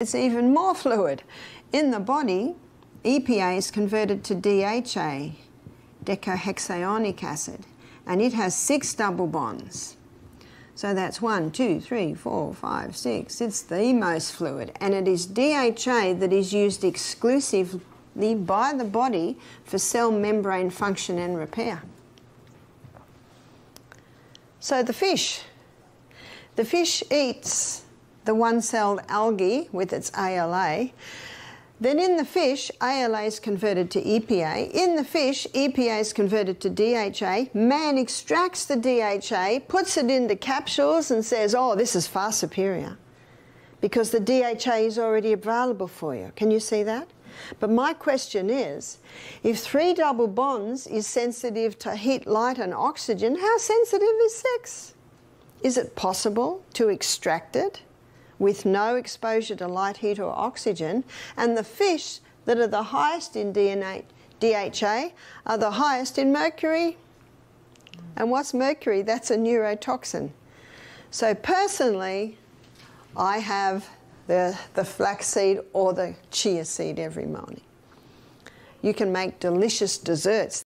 It's even more fluid. In the body, EPA is converted to DHA, docosahexaenoic acid, and it has six double bonds. So that's one, two, three, four, five, six. It's the most fluid, and it is DHA that is used exclusively by the body for cell membrane function and repair. So the fish. The fish eats the one-celled algae with its ALA. Then in the fish, ALA is converted to EPA. In the fish, EPA is converted to DHA. Man extracts the DHA, puts it into capsules and says, oh, this is far superior because the DHA is already available for you. Can you see that? But my question is, if three double bonds is sensitive to heat, light and oxygen, how sensitive is six? Is it possible to extract it? With no exposure to light, heat, or oxygen, and the fish that are the highest in DNA, DHA are the highest in mercury. And what's mercury? That's a neurotoxin. So personally, I have the, the flaxseed or the chia seed every morning. You can make delicious desserts.